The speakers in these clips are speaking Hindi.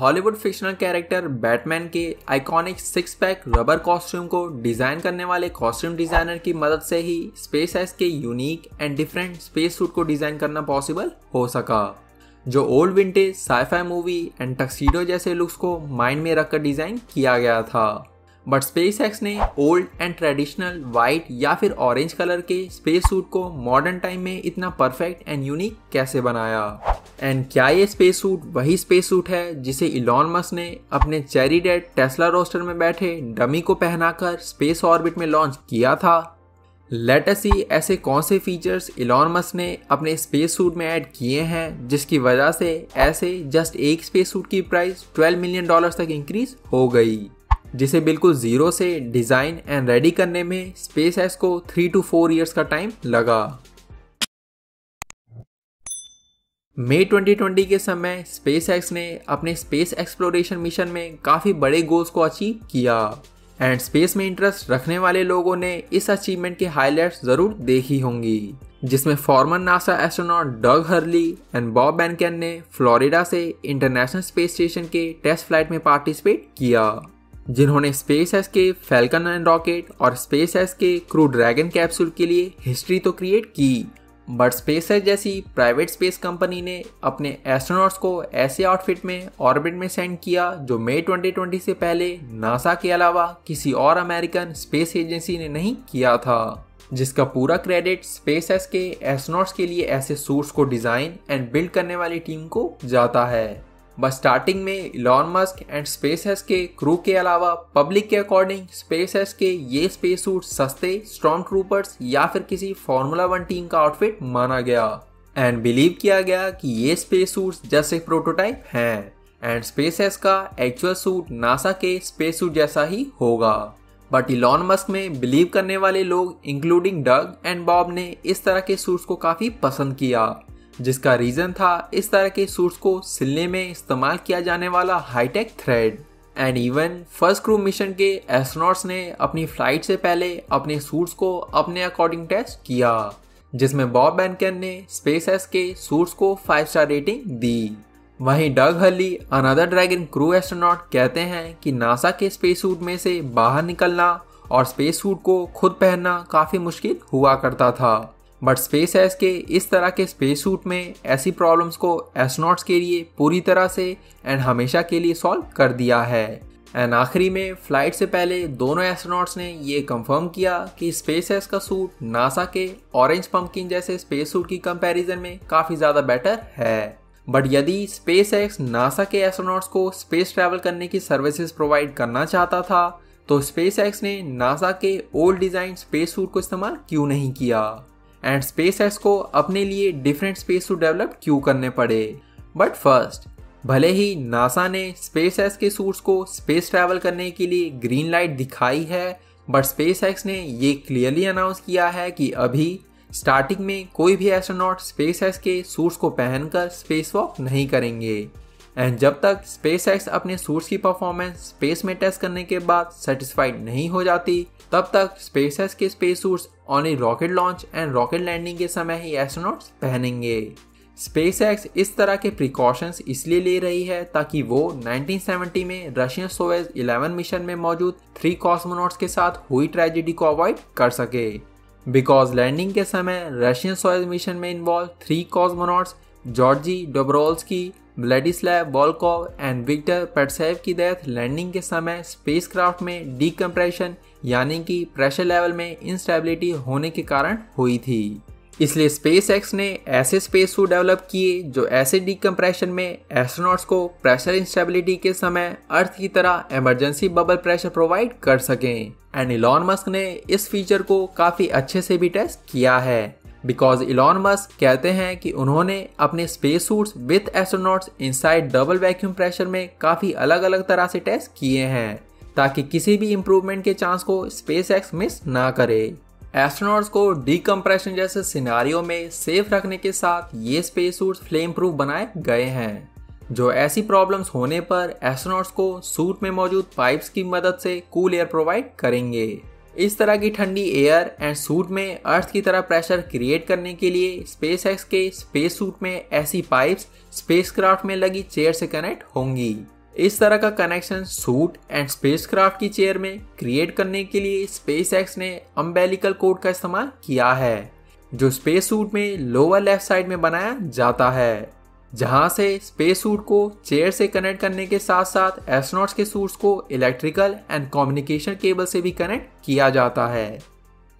हॉलीवुड फिक्शनल कैरेक्टर बैटमैन के iconic six pack rubber costume को डिज़ाइन करने वाले कॉस्ट्यूम डिज़ाइनर की मदद से ही स्पेस एक्स के unique and different space suit को डिज़ाइन करना पॉसिबल हो सका, जो old vintage sci-fi movie and tuxedo जैसे लुक्स को माइंड में रखकर डिज़ाइन किया गया था। बट स्पेस एक्स ने ओल्ड एंड ट्रेडिशनल वाइट या फिर ऑरेंज कलर के स्पेस सूट को मॉडर्न टाइम में इतना परफेक्ट एंड यूनिक कैसे बनाया? एंड क्या ये स्पेस सूट वही स्पेस सूट है जिसे इलॉन मस्क ने अपने चेरी डेड टेस्ला रोस्टर में बैठे डमी को पहनाकर स्पेस ऑर्बिट में लॉन्च किया था। लेटेसी ऐसे कौन से फीचर्स इलॉन मस्क ने अपने स्पेस सूट में ऐड किए हैं, जिसकी वजह से ऐसे जस्ट एक स्पेस सूट की प्राइस 12 मिलियन डॉलर्स तक इंक्रीज हो गई, जिसे बिल्कुल ज़ीरो से डिज़ाइन एंड रेडी करने में स्पेस को थ्री टू फोर ईयर्स का टाइम लगा। मई 2020 के समय स्पेस एक्स ने अपने स्पेस एक्सप्लोरेशन मिशन में काफ़ी बड़े गोल्स को अचीव किया। एंड स्पेस में इंटरेस्ट रखने वाले लोगों ने इस अचीवमेंट के हाईलाइट्स ज़रूर देखी होंगी, जिसमें former NASA astronaut Doug Hurley and Bob Behnken ने फ्लोरिडा से इंटरनेशनल स्पेस स्टेशन के टेस्ट फ़्लाइट में पार्टिसिपेट किया, जिन्होंने स्पेस एस के फैल्कन एंड रॉकेट और स्पेस एस के क्रू ड्रैगन कैप्सूल के लिए हिस्ट्री तो क्रिएट की। बट स्पेस जैसी प्राइवेट स्पेस कंपनी ने अपने एस्ट्रोनॉट्स को ऐसे आउटफिट में ऑर्बिट में सेंड किया जो मई 2020 से पहले नासा के अलावा किसी और अमेरिकन स्पेस एजेंसी ने नहीं किया था, जिसका पूरा क्रेडिट स्पेस के एस्ट्रोनॉट्स के लिए ऐसे सूट्स को डिज़ाइन एंड बिल्ड करने वाली टीम को जाता है। बस स्टार्टिंग में इलॉन मस्क एंड स्पेस के क्रू के अलावा पब्लिक के अकॉर्डिंग स्पेस के ये स्पेस सूट सस्ते स्ट्रॉन्ग ट्रूपर्स या फिर किसी फॉर्मूला वन टीम का आउटफिट माना गया। एंड बिलीव किया गया कि ये स्पेस सूट एक प्रोटोटाइप हैं। एंड स्पेस का एक्चुअल सूट नासा के स्पेस सूट जैसा ही होगा। बट इलॉन मस्क में बिलीव करने वाले लोग इंक्लूडिंग डग एंड बॉब ने इस तरह के सूट्स को काफ़ी पसंद किया। जिसका रीजन था इस तरह के सूट्स को सिलने में इस्तेमाल किया जाने वाला hi-tech thread and even first crew mission के एस्ट्रोनॉट्स ने अपनी फ़्लाइट से पहले अपने सूट्स को अपने अकॉर्डिंग टेस्ट किया, जिसमें बॉब बैनकन ने स्पेस के सूट्स को फाइव स्टार रेटिंग दी। वहीं डग हली अनदर ड्रैगन क्रू एस्ट्रोनॉट कहते हैं कि नासा के स्पेस सूट में से बाहर निकलना और स्पेस सूट को खुद पहनना काफ़ी मुश्किल हुआ करता था। बट स्पेस एस के इस तरह के स्पेस सूट में ऐसी प्रॉब्लम्स को एस्ट्रोनॉट्स के लिए पूरी तरह से एंड हमेशा के लिए सॉल्व कर दिया है। एंड आखिरी में फ़्लाइट से पहले दोनों एस्ट्रोनॉट्स ने ये कंफर्म किया कि स्पेस एस का सूट नासा के ऑरेंज पंपकिन जैसे स्पेस सूट की कंपैरिजन में काफ़ी ज़्यादा बेटर है। बट यदि स्पेस एक्स नासा के एस्ट्रोनॉट्स को स्पेस ट्रैवल करने की सर्विसेज़ प्रोवाइड करना चाहता था तो स्पेस एक्स ने नासा के ओल्ड डिज़ाइन स्पेस सूट को इस्तेमाल क्यों नहीं किया? एंड स्पेस को अपने लिए डिफरेंट स्पेस सूट डेवलप क्यों करने पड़े? बट फ़र्स्ट भले ही नासा ने स्पेस के सूट्स को स्पेस ट्रैवल करने के लिए ग्रीन लाइट दिखाई है बट स्पेस ने ये क्लियरली अनाउंस किया है कि अभी स्टार्टिंग में कोई भी एस्ट्रोनॉट स्पेस के सूट्स को पहनकर स्पेस वॉक नहीं करेंगे। एंड जब तक स्पेस एक्स अपने सूट्स की परफॉर्मेंस स्पेस में टेस्ट करने के बाद सेटिस्फाइड नहीं हो जाती, तब तक स्पेस एक्स के space suits only rocket launch and rocket landing के समय ही एस्ट्रोनॉट्स पहनेंगे। स्पेस एक्स इस तरह के प्रिकॉशंस इसलिए ले रही है ताकि वो 1970 में रशियन सोवेज 11 मिशन में मौजूद थ्री कॉस्मोनॉट्स के साथ हुई ट्रेजिडी को अवॉइड कर सके। बिकॉज़ लैंडिंग के समय रशियन सोवेज मिशन में involve three cosmonauts Georgy Dobrovolsky Vladislav Volkov and Viktor Patsayev की डेथ लैंडिंग के समय स्पेसक्राफ्ट में डीकम्प्रेशन यानी कि प्रेशर लेवल में इंस्टेबिलिटी होने के कारण हुई थी। इसलिए स्पेस एक्स ने ऐसे स्पेस सूट डेवलप किए जो ऐसे डीकम्प्रेशन में एस्ट्रोनॉट्स को प्रेशर इंस्टेबिलिटी के समय अर्थ की तरह इमरजेंसी बबल प्रेशर प्रोवाइड कर सकें। एंड इलॉन मस्क ने इस फीचर को काफ़ी अच्छे से भी टेस्ट किया है। बिकॉज़ इलॉन मस्क कहते हैं कि उन्होंने अपने space suits with astronauts inside double vacuum pressure में काफ़ी अलग अलग तरह से टेस्ट किए हैं, ताकि किसी भी इम्प्रूवमेंट के चांस को स्पेस एक्स मिस ना करे। एस्ट्रोनॉट्स को डीकम्प्रेशन जैसे सिनारियों में सेफ़ रखने के साथ ये स्पेस सूट्स फ्लेम प्रूफ बनाए गए हैं। जो ऐसी प्रॉब्लम्स होने पर एस्ट्रोनॉट्स को सूट में मौजूद पाइप्स की मदद से कूल एयर प्रोवाइड करेंगे। इस तरह की ठंडी एयर एंड सूट में अर्थ की तरह प्रेशर क्रिएट करने के लिए स्पेस एक्स के स्पेस सूट में ऐसी पाइप्स स्पेसक्राफ्ट में लगी चेयर से कनेक्ट होंगी। इस तरह का कनेक्शन सूट एंड स्पेसक्राफ्ट की चेयर में क्रिएट करने के लिए स्पेस एक्स ने अम्बेलिकल कोड का इस्तेमाल किया है, जो स्पेस सूट में लोअर लेफ़्ट साइड में बनाया जाता है। जहाँ से स्पेस सूट को चेयर से कनेक्ट करने के साथ साथ एस्ट्रोनॉट्स के सूट्स को इलेक्ट्रिकल एंड कम्युनिकेशन केबल से भी कनेक्ट किया जाता है।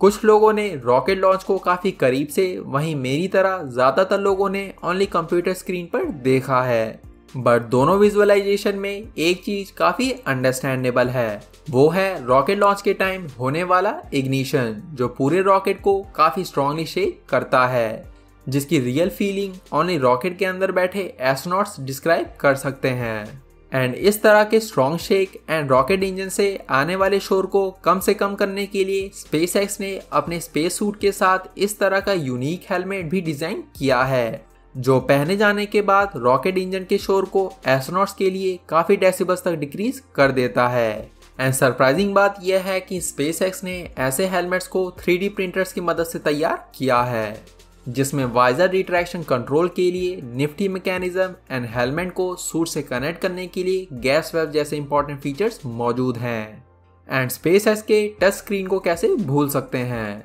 कुछ लोगों ने रॉकेट लॉन्च को काफ़ी करीब से, वहीं मेरी तरह ज़्यादातर लोगों ने ओनली कंप्यूटर स्क्रीन पर देखा है। बट दोनों विजुअलाइजेशन में एक चीज़ काफ़ी अंडरस्टैंडेबल है। वो है रॉकेट लॉन्च के टाइम होने वाला इग्निशन जो पूरे रॉकेट को काफ़ी स्ट्रांगली शेक करता है। जिसकी रियल फीलिंग ओनली रॉकेट के अंदर बैठे एस्ट्रोनॉट्स डिस्क्राइब कर सकते हैं। एंड इस तरह के strong shake and rocket engine से आने वाले शोर को कम से कम करने के लिए स्पेस एक्स ने अपने स्पेस सूट के साथ इस तरह का यूनिक हेलमेट भी डिज़ाइन किया है, जो पहने जाने के बाद रॉकेट इंजन के शोर को एस्ट्रोनॉट्स के लिए काफ़ी डेसिबल्स तक डिक्रीज कर देता है। एंड सरप्राइजिंग बात यह है कि स्पेस ने ऐसे हेलमेट्स को थ्री प्रिंटर्स की मदद से तैयार किया है। जिसमें वाइजर रिट्रैक्शन कंट्रोल के लिए निफ्टी मैकेनिज्म एंड हेलमेट को सूट से कनेक्ट करने के लिए गैस वेब जैसे इंपॉर्टेंट फीचर्स मौजूद हैं। एंड स्पेस के टच स्क्रीन को कैसे भूल सकते हैं?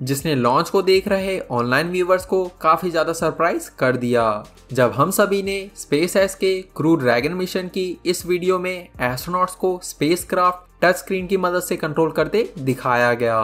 जिसने लॉन्च को देख रहे ऑनलाइन व्यूवर्स को काफ़ी ज़्यादा सरप्राइज़ कर दिया। जब हम सभी ने स्पेस एस के क्रू ड्रैगन मिशन की इस वीडियो में एस्ट्रोनॉट्स को स्पेस क्राफ्ट टच स्क्रीन की मदद से कंट्रोल करते दिखाया गया।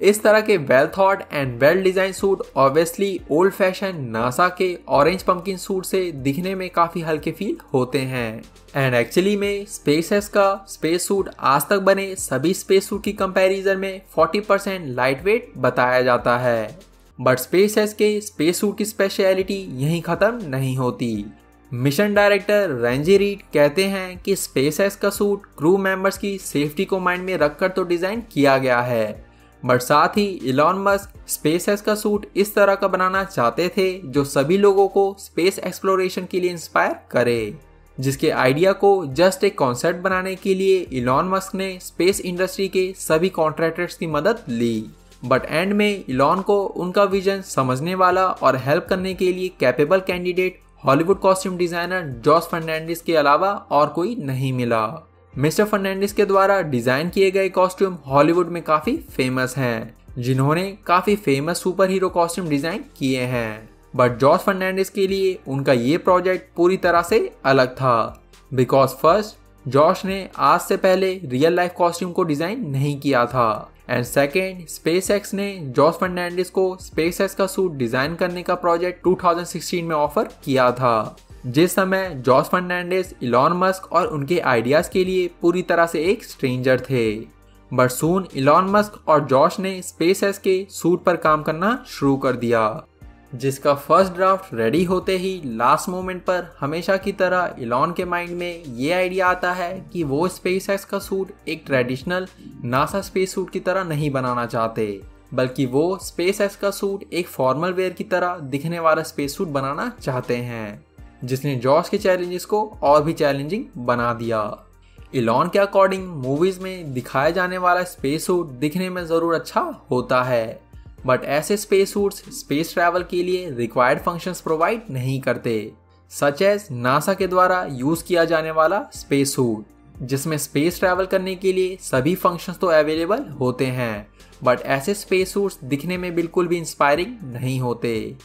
इस तरह के well thought and well design suit obviously old fashion NASA के ऑरेंज पंपकिन सूट से दिखने में काफ़ी हल्के फील होते हैं। एंड एक्चुअली में स्पेस का स्पेस सूट आज तक बने सभी स्पेस सूट की कंपैरिजन में 40 परसेंट लाइट वेट बताया जाता है। बट स्पेस के स्पेस सूट की स्पेशलिटी यहीं खत्म नहीं होती। मिशन डायरेक्टर रेंजी रीड कहते हैं कि स्पेस का सूट क्रू मेंबर्स की सेफ्टी को माइंड में रखकर तो डिज़ाइन किया गया है। बट साथ ही इलॉन मस्क स्पेस का सूट इस तरह का बनाना चाहते थे जो सभी लोगों को स्पेस एक्सप्लोरेशन के लिए इंस्पायर करे। जिसके आइडिया को जस्ट एक कॉन्सेप्ट बनाने के लिए इलॉन मस्क ने स्पेस इंडस्ट्री के सभी कॉन्ट्रैक्टर्स की मदद ली। बट एंड में इलॉन को उनका विजन समझने वाला और हेल्प करने के लिए capable candidate Hollywood costume designer Jose Fernandez के अलावा और कोई नहीं मिला। मिस्टर फर्नांडिस के द्वारा डिज़ाइन किए गए कॉस्ट्यूम हॉलीवुड में काफ़ी फ़ेमस हैं, जिन्होंने काफ़ी famous super hero costume design किए हैं। बट जॉर्ज फर्नांडिस के लिए उनका ये प्रोजेक्ट पूरी तरह से अलग था। बिकॉज़ फ़र्स्ट जॉर्ज ने आज से पहले रियल लाइफ कॉस्ट्यूम को डिज़ाइन नहीं किया था। एंड सेकेंड स्पेस एक्स ने जॉर्ज फर्नांडिस को स्पेस एक्स का सूट डिज़ाइन करने का प्रोजेक्ट 2016 में ऑफ़र किया था। जिस समय जॉस फर्नांडिस, इलॉन मस्क और उनके आइडियाज़ के लिए पूरी तरह से एक स्ट्रेंजर थे। बट सून, इलॉन मस्क और जॉश ने स्पेस के सूट पर काम करना शुरू कर दिया, जिसका फ़र्स्ट ड्राफ्ट रेडी होते ही लास्ट मोमेंट पर हमेशा की तरह इलॉन के माइंड में ये आइडिया आता है कि वो स्पेस का सूट एक ट्रेडिशनल नासा स्पेस सूट की तरह नहीं बनाना चाहते, बल्कि वो स्पेस का सूट एक फॉर्मल वेयर की तरह दिखने वाला स्पेस सूट बनाना चाहते हैं। जिसने जॉस के चैलेंजेस को और भी चैलेंजिंग बना दिया। इलॉन के अकॉर्डिंग मूवीज़ में दिखाया जाने वाला स्पेस सूट दिखने में ज़रूर अच्छा होता है। बट ऐसे स्पेस सूट्स स्पेस ट्रैवल के लिए रिक्वायर्ड फ़ंक्शंस प्रोवाइड नहीं करते। सच एज नासा के द्वारा यूज़ किया जाने वाला स्पेस सूट जिसमें स्पेस ट्रैवल करने के लिए सभी फ़ंक्शंस तो अवेलेबल होते हैं। बट ऐसे स्पेस सूट्स दिखने में बिल्कुल भी इंस्पायरिंग नहीं होते।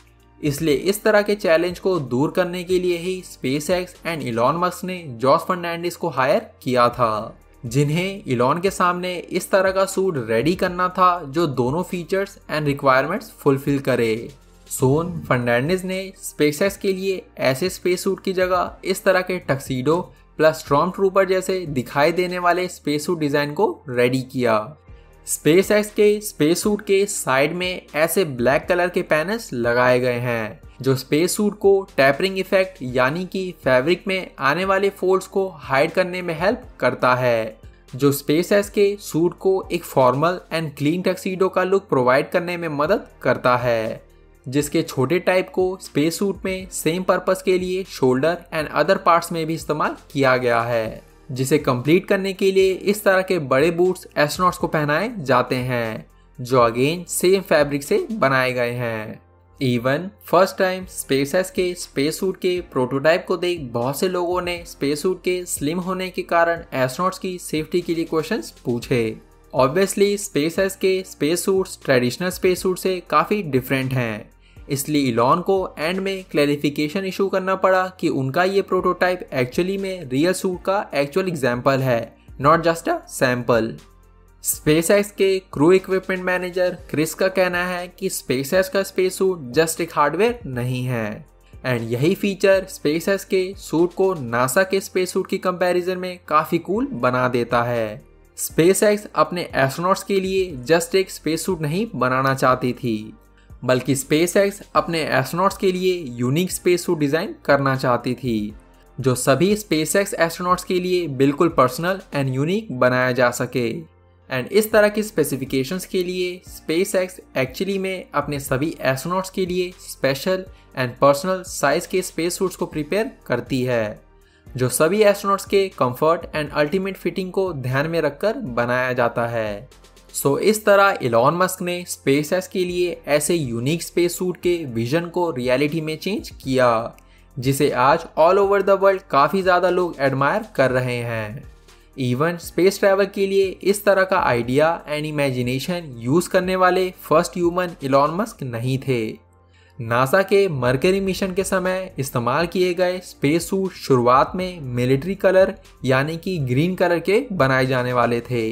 इसलिए इस तरह के चैलेंज को दूर करने के लिए ही SpaceX and Elon Musk ने जॉस फर्नांडिस को हायर किया था, जिन्हें इलॉन के सामने इस तरह का सूट रेडी करना था जो दोनों फीचर्स एंड रिक्वायरमेंट्स फुलफिल करे। सोन फर्नांडिस ने स्पेस के लिए ऐसे स्पेस सूट की जगह इस तरह के टक्सीडो प्लस स्ट्रॉन्ग ट्रूपर जैसे दिखाई देने वाले स्पेस सूट डिज़ाइन को रेडी किया। स्पेस एक्स के स्पेस सूट के साइड में ऐसे ब्लैक कलर के पैनल्स लगाए गए हैं, जो स्पेस सूट को टैपरिंग इफ़ेक्ट यानी कि फैब्रिक में आने वाले फोल्ड्स को हाइड करने में हेल्प करता है। जो स्पेस एस के सूट को एक फॉर्मल एंड क्लीन टक्सीडो का लुक प्रोवाइड करने में मदद करता है, जिसके छोटे टाइप को स्पेस सूट में सेम पर्पस के लिए शोल्डर एंड अदर पार्ट्स में भी इस्तेमाल किया गया है। जिसे कंप्लीट करने के लिए इस तरह के बड़े बूट्स एस्ट्रोनॉट्स को पहनाए जाते हैं, जो अगेन सेम फैब्रिक से बनाए गए हैं। इवन फ़र्स्ट टाइम स्पेस के स्पेस सूट के प्रोटोटाइप को देख बहुत से लोगों ने स्पेस सूट के स्लिम होने के कारण एस्ट्रोनॉट्स की सेफ्टी के लिए क्वेश्चन पूछे। ऑब्वियसली स्पेस के space suit traditional space suit से काफ़ी डिफरेंट हैं। इसलिए इलॉन को एंड में क्लैरिफिकेशन इशू करना पड़ा कि उनका ये प्रोटोटाइप एक्चुअली में रियल सूट का एक्चुअल एग्ज़ाम्पल है not just a sample space के क्रू इक्विपमेंट मैनेजर क्रिस का कहना है कि स्पेस का स्पेस सूट जस्ट एक हार्डवेयर नहीं है। एंड यही फीचर स्पेस के सूट को नासा के स्पेस सूट की कंपैरिजन में काफ़ी कूल बना देता है। स्पेस अपने एस्ट्रोनॉट्स के लिए जस्ट एक स्पेस सूट नहीं बनाना चाहती थी। बल्कि स्पेस अपने एस्ट्रोनॉट्स के लिए यूनिक स्पेस सूट डिज़ाइन करना चाहती थी, जो सभी स्पेस एस्ट्रोनॉट्स के लिए बिल्कुल पर्सनल एंड यूनिक बनाया जा सके। एंड इस तरह की स्पेसिफिकेशंस के लिए स्पेस एक्स एक्चुअली में अपने सभी एस्ट्रोनॉट्स के लिए स्पेशल एंड पर्सनल साइज़ के स्पेस सूट्स को प्रिपेयर करती है, जो सभी एस्ट्रोनॉट्स के कंफर्ट एंड अल्टीमेट फिटिंग को ध्यान में रखकर बनाया जाता है। सो so, इस तरह इलॉन मस्क ने स्पेस के लिए ऐसे यूनिक स्पेस सूट के विजन को रियलिटी में चेंज किया जिसे आज ऑल ओवर द वर्ल्ड काफ़ी ज़्यादा लोग एडमायर कर रहे हैं। इवन स्पेस ट्रैवल के लिए इस तरह का आइडिया एंड इमेजिनेशन यूज़ करने वाले फ़र्स्ट ह्यूमन इलॉन मस्क नहीं थे। नासा के मरकरी मिशन के समय इस्तेमाल किए गए स्पेस सूट शुरुआत में मिलिट्री कलर यानी कि ग्रीन कलर के बनाए जाने वाले थे।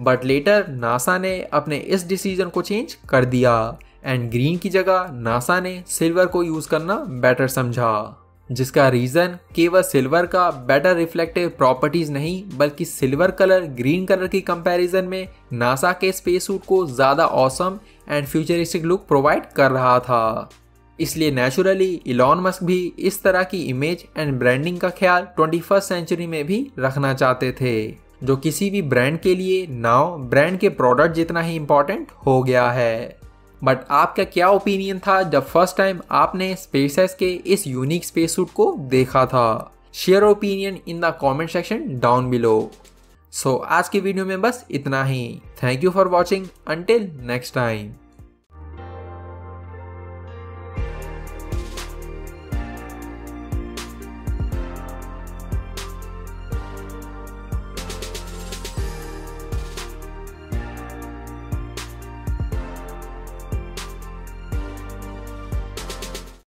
बट लेटर नासा ने अपने इस डिसीज़न को चेंज कर दिया। एंड ग्रीन की जगह नासा ने सिल्वर को यूज़ करना बेटर समझा। जिसका रीजन केवल सिल्वर का बेटर रिफ्लेक्टिव प्रॉपर्टीज़ नहीं, बल्कि सिल्वर कलर ग्रीन कलर की कंपैरिजन में नासा के स्पेस सूट को ज़्यादा awesome and futuristic look provide कर रहा था। इसलिए नेचुरली इलॉन मस्क भी इस तरह की इमेज एंड ब्रांडिंग का ख्याल ट्वेंटी सेंचुरी में भी रखना चाहते थे। जो किसी भी ब्रांड के लिए नाव ब्रांड के प्रोडक्ट जितना ही इम्पोर्टेंट हो गया है। बट आपका क्या ओपिनियन था जब फ़र्स्ट टाइम आपने स्पेस के इस यूनिक स्पेस सूट को देखा था? Share opinion in the comment section down below so आज के वीडियो में बस इतना ही। Thank you for watching until next time